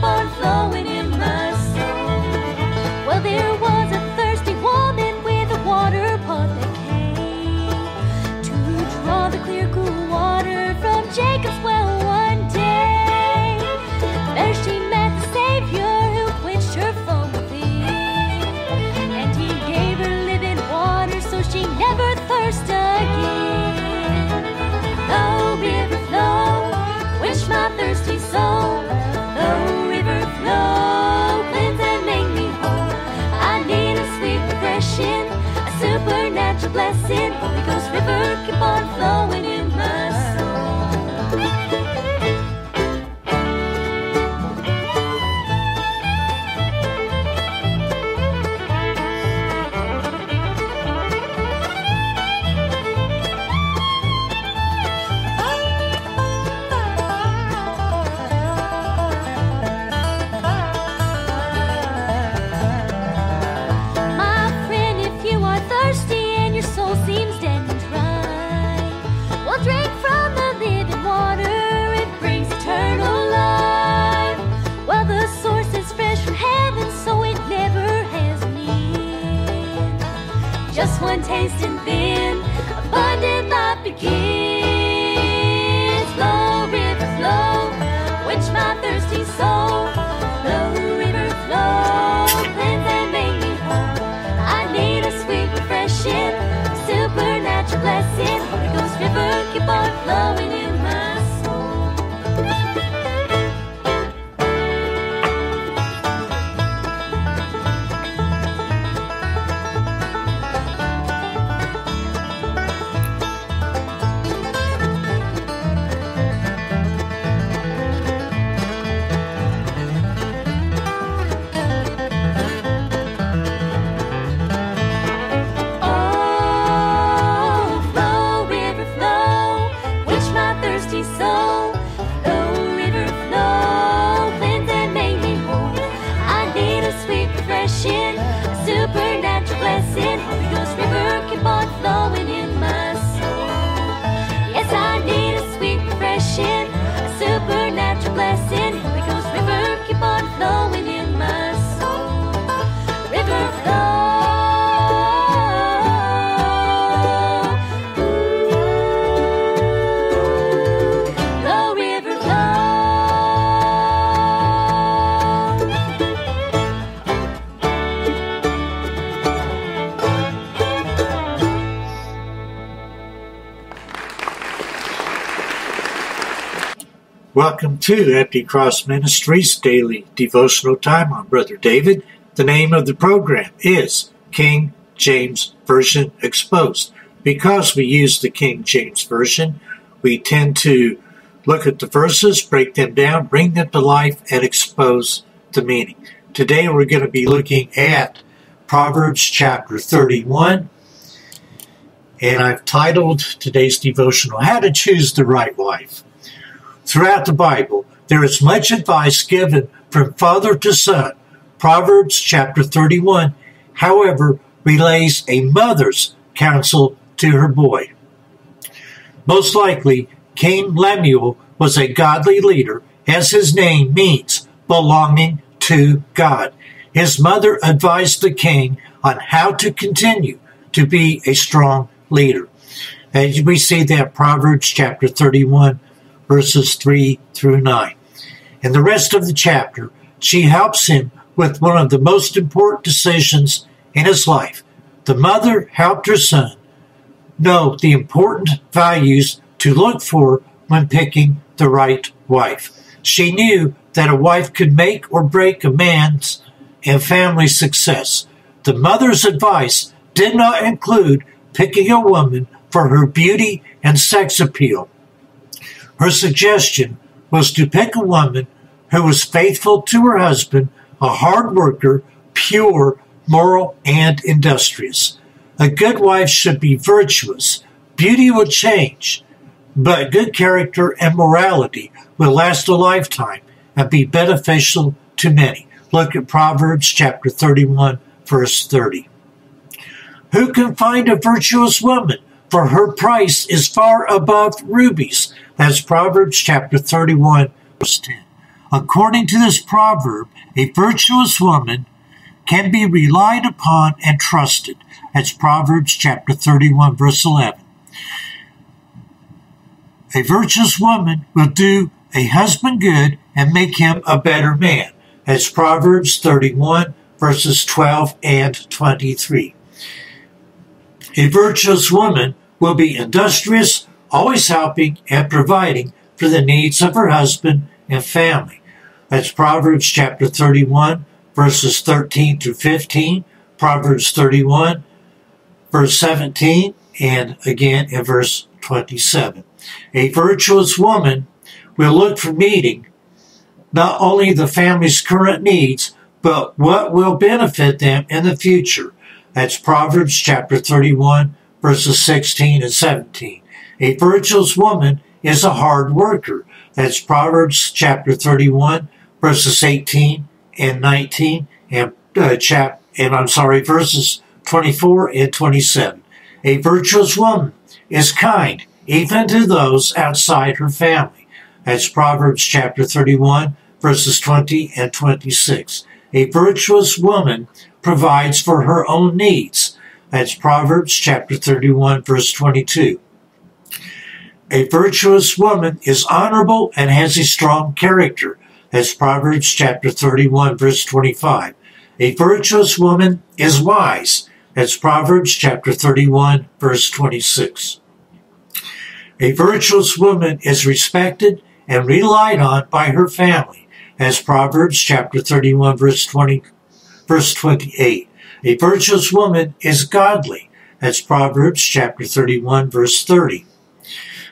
keep on keep on flowing Welcome to Empty Cross Ministries Daily Devotional Time. I'm Brother David. The name of the program is King James Version Exposed. Because we use the King James Version, we tend to look at the verses, break them down, bring them to life, and expose the meaning. Today we're going to be looking at Proverbs chapter 31. And I've titled today's devotional, How to Choose the Right Wife. Throughout the Bible, there is much advice given from father to son. Proverbs chapter 31, however, relays a mother's counsel to her boy. Most likely, King Lemuel was a godly leader, as his name means belonging to God. His mother advised the king on how to continue to be a strong leader. As we see that Proverbs chapter 31, verses 3 through 9. In the rest of the chapter, she helps him with one of the most important decisions in his life. The mother helped her son know the important values to look for when picking the right wife. She knew that a wife could make or break a man's and family success. The mother's advice did not include picking a woman for her beauty and sex appeal. Her suggestion was to pick a woman who was faithful to her husband, a hard worker, pure, moral, and industrious. A good wife should be virtuous. Beauty will change, but good character and morality will last a lifetime and be beneficial to many. Look at Proverbs chapter 31, verse 30. Who can find a virtuous woman? For her price is far above rubies. That's Proverbs chapter 31, verse 10. According to this proverb, a virtuous woman can be relied upon and trusted. That's Proverbs chapter 31, verse 11. A virtuous woman will do a husband good and make him a better man. That's Proverbs 31, verses 12 and 23. A virtuous woman will be industrious, always helping and providing for the needs of her husband and family. That's Proverbs chapter 31, verses 13 to 15, Proverbs 31, verse 17, and again in verse 27. A virtuous woman will look for meeting not only the family's current needs, but what will benefit them in the future. That's Proverbs chapter 31, verses 16 and 17. A virtuous woman is a hard worker. That's Proverbs chapter 31, verses 18 and 19, and uh, chap, and I'm sorry, verses 24 and 27. A virtuous woman is kind, even to those outside her family. That's Proverbs chapter 31, verses 20 and 26. A virtuous woman provides for her own needs. That's Proverbs chapter 31, verse 22. A virtuous woman is honorable and has a strong character. That's Proverbs chapter 31, verse 25. A virtuous woman is wise. That's Proverbs chapter 31, verse 26. A virtuous woman is respected and relied on by her family. As Proverbs chapter 31, verse 20, verse 28. A virtuous woman is godly. That's Proverbs chapter 31, verse 30.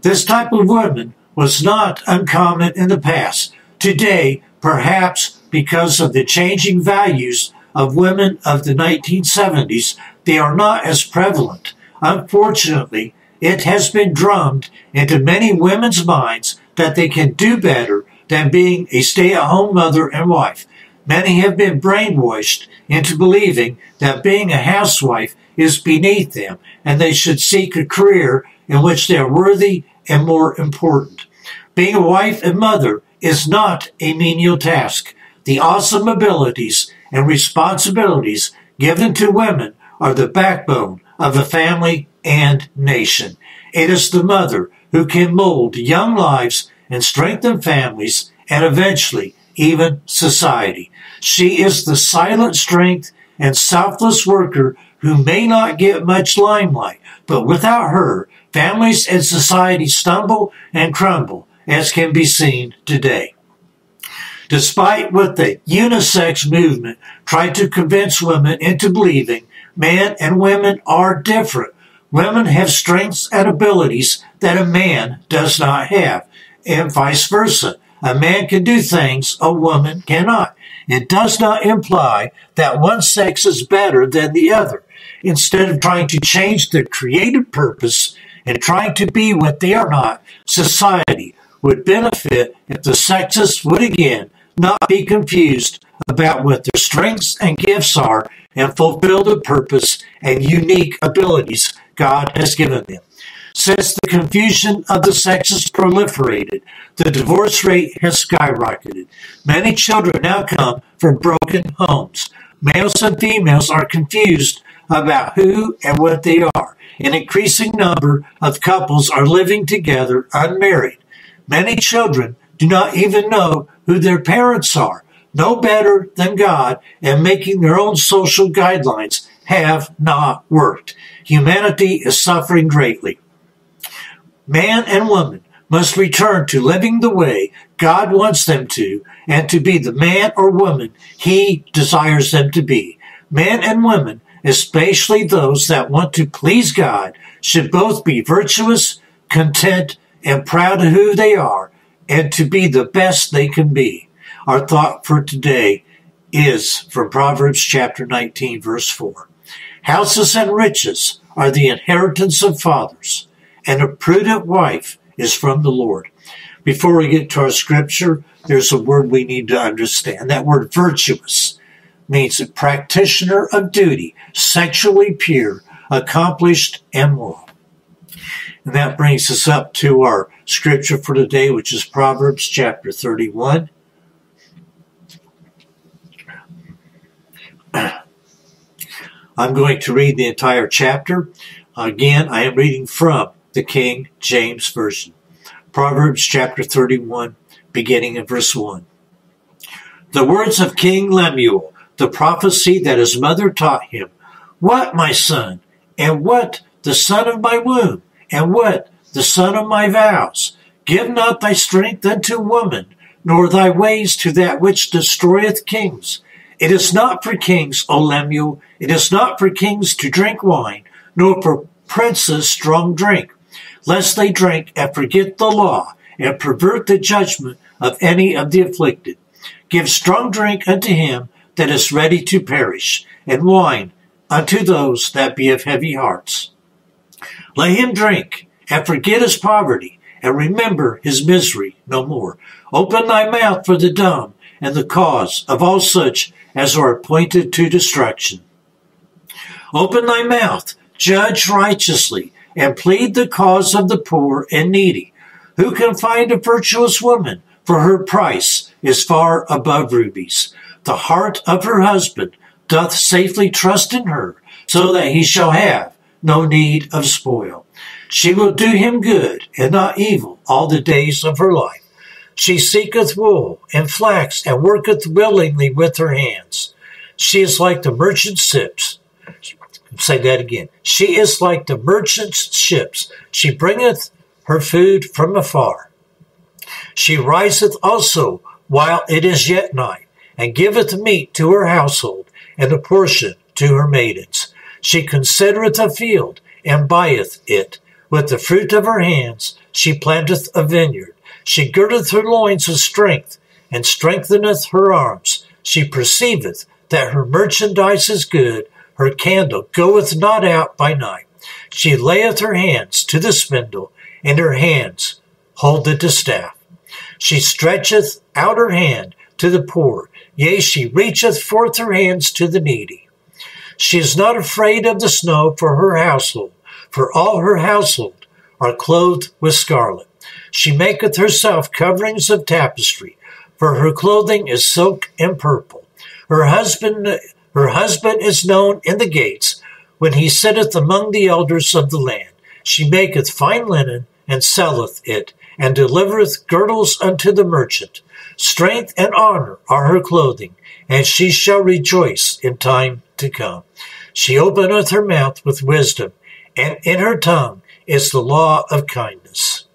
This type of woman was not uncommon in the past. Today, perhaps because of the changing values of women of the 1970s, they are not as prevalent. Unfortunately, it has been drummed into many women's minds that they can do better than being a stay-at-home mother and wife. Many have been brainwashed into believing that being a housewife is beneath them and they should seek a career in which they are worthy and more important. Being a wife and mother is not a menial task. The awesome abilities and responsibilities given to women are the backbone of a family and nation. It is the mother who can mold young lives and strengthen families and eventually even society. She is the silent strength and selfless worker who may not get much limelight, but without her, families and society stumble and crumble, as can be seen today. Despite what the unisex movement tried to convince women into believing, men and women are different. Women have strengths and abilities that a man does not have, and vice versa. A man can do things a woman cannot. It does not imply that one sex is better than the other. Instead of trying to change their created purpose and trying to be what they are not, society would benefit if the sexes would again not be confused about what their strengths and gifts are and fulfill the purpose and unique abilities God has given them. Since the confusion of the sexes proliferated, the divorce rate has skyrocketed. Many children now come from broken homes. Males and females are confused about who and what they are. An increasing number of couples are living together unmarried. Many children do not even know who their parents are, no better than God, and making their own social guidelines have not worked. Humanity is suffering greatly. Man and woman must return to living the way God wants them to and to be the man or woman He desires them to be. Men and women, especially those that want to please God, should both be virtuous, content, and proud of who they are and to be the best they can be. Our thought for today is from Proverbs chapter 19 verse 4. Houses and riches are the inheritance of fathers and a prudent wife is from the Lord. Before we get to our scripture, there's a word we need to understand. That word virtuous means a practitioner of duty, sexually pure, accomplished, and moral. And that brings us up to our scripture for today, which is Proverbs chapter 31. I'm going to read the entire chapter. Again, I am reading from the King James Version. Proverbs chapter 31, beginning in verse 1. The words of King Lemuel, the prophecy that his mother taught him. What, my son? And what, the son of my womb? And what, the son of my vows? Give not thy strength unto woman, nor thy ways to that which destroyeth kings. It is not for kings, O Lemuel, it is not for kings to drink wine, nor for princes strong drink, lest they drink and forget the law, and pervert the judgment of any of the afflicted. Give strong drink unto him that is ready to perish, and wine unto those that be of heavy hearts. Let him drink, and forget his poverty, and remember his misery no more. Open thy mouth for the dumb, and the cause of all such as are appointed to destruction. Open thy mouth, judge righteously, and plead the cause of the poor and needy. Who can find a virtuous woman? For her price is far above rubies. The heart of her husband doth safely trust in her, so that he shall have no need of spoil. She will do him good and not evil all the days of her life. She seeketh wool and flax and worketh willingly with her hands. She is like the merchant ships. Say that again. She is like the merchant's ships. She bringeth her food from afar. She riseth also while it is yet night, and giveth meat to her household, and a portion to her maidens. She considereth a field, and buyeth it. With the fruit of her hands she planteth a vineyard. She girdeth her loins with strength, and strengtheneth her arms. She perceiveth that her merchandise is good, her candle goeth not out by night. She layeth her hands to the spindle, and her hands hold the distaff. She stretcheth out her hand to the poor, yea, she reacheth forth her hands to the needy. She is not afraid of the snow for her household, for all her household are clothed with scarlet. She maketh herself coverings of tapestry, for her clothing is silk and purple. Her husband, her husband is known in the gates, when he sitteth among the elders of the land. She maketh fine linen, and selleth it, and delivereth girdles unto the merchant. Strength and honor are her clothing, and she shall rejoice in time to come. She openeth her mouth with wisdom, and in her tongue is the law of kindness.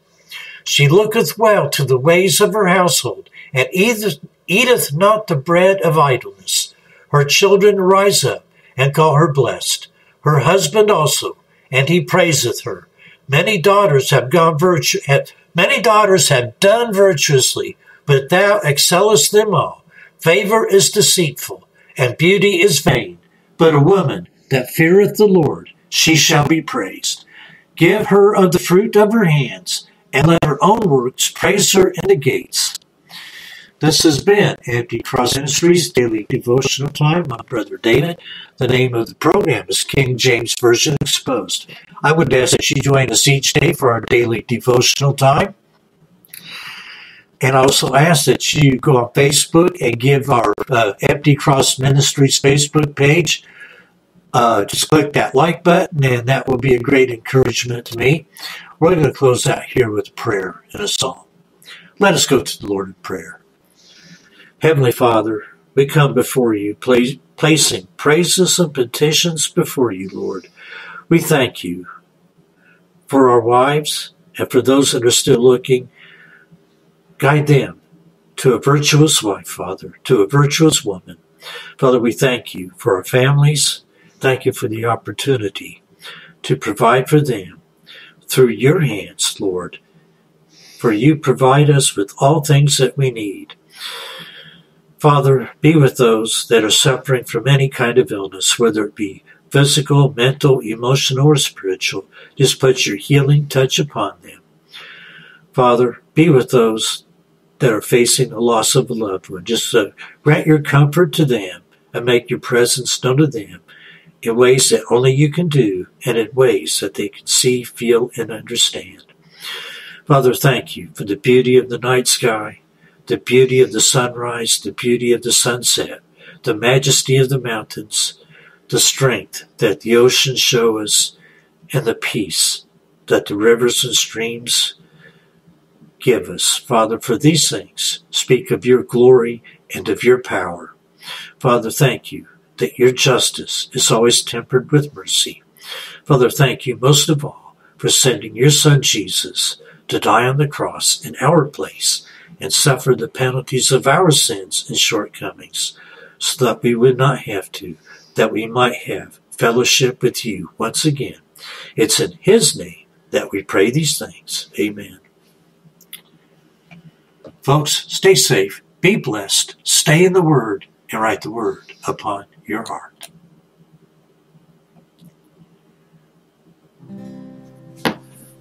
She looketh well to the ways of her household, and eateth, eateth not the bread of idleness. Her children rise up and call her blessed. Her husband also, and he praiseth her. Many daughters have gone virtue, have, many daughters have done virtuously, but thou excellest them all. Favor is deceitful, and beauty is vain. But a woman that feareth the Lord, she shall be praised. Give her of the fruit of her hands, and let her own works praise her in the gates. This has been Empty Cross Ministries Daily Devotional Time. I'm Brother David. The name of the program is King James Version Exposed. I would ask that you join us each day for our daily devotional time. And I also ask that you go on Facebook and give our uh, Empty Cross Ministries Facebook page. Uh, just click that like button, and that will be a great encouragement to me. We're going to close out here with prayer and a song. Let us go to the Lord in prayer. Heavenly Father, we come before you, placing praises and petitions before you, Lord. We thank you for our wives and for those that are still looking. Guide them to a virtuous wife, Father, to a virtuous woman. Father, we thank you for our families. Thank you for the opportunity to provide for them through your hands, Lord, for you provide us with all things that we need. Father, be with those that are suffering from any kind of illness, whether it be physical, mental, emotional, or spiritual. Just put your healing touch upon them. Father, be with those that are facing the loss of a loved one. Just uh, grant your comfort to them and make your presence known to them. in ways that only you can do and in ways that they can see, feel, and understand. Father, thank you for the beauty of the night sky, the beauty of the sunrise, the beauty of the sunset, the majesty of the mountains, the strength that the oceans show us, and the peace that the rivers and streams give us. Father, for these things, speak of your glory and of your power. Father, thank you that your justice is always tempered with mercy. Father, thank you most of all for sending your Son Jesus to die on the cross in our place and suffer the penalties of our sins and shortcomings so that we would not have to, that we might have fellowship with you once again. It's in his name that we pray these things. Amen. Folks, stay safe, be blessed, stay in the Word, and write the Word upon your heart.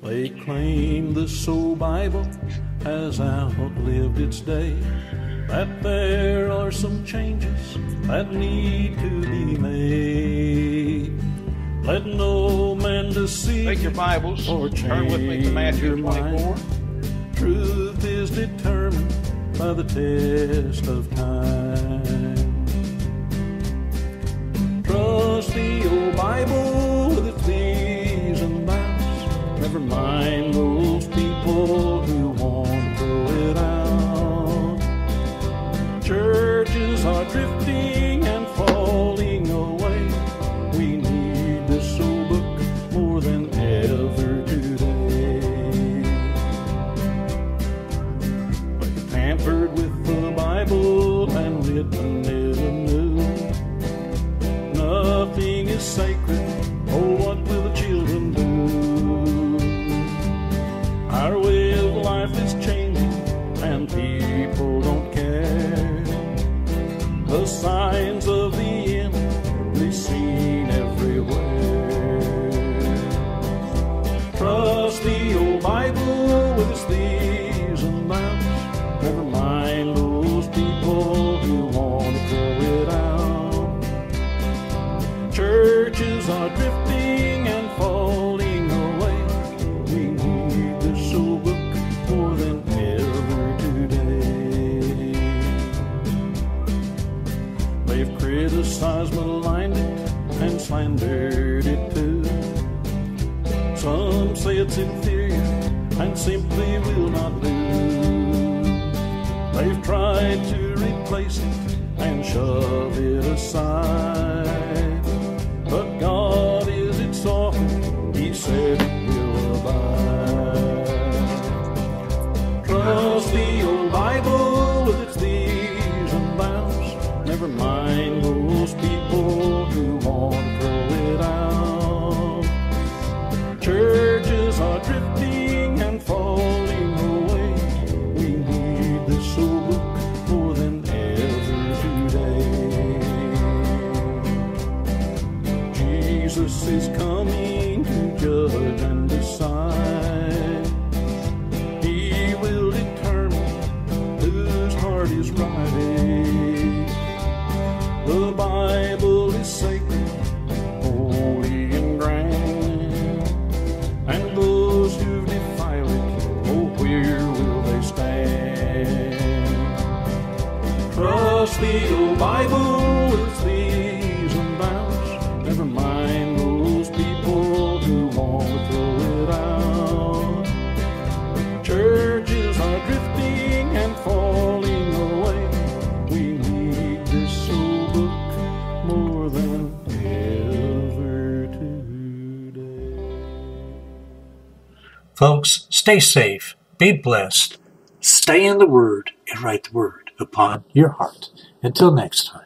They claim the soul Bible has outlived its day, that there are some changes that need to be made. Let no man deceive Take your Bibles, or turn with me to Matthew your 24. Truth is determined by the test of time. Criticized, maligned it, and slandered it too. Some say it's inferior and simply will not do. They've tried to replace it and shove it aside. But God people Trust the old Bible with these and thous. Never mind those people who want to throw it out. Churches are drifting and falling away. We need this old book more than ever today. Folks, stay safe, be blessed, stay in the Word, and write the Word upon your heart. Until next time.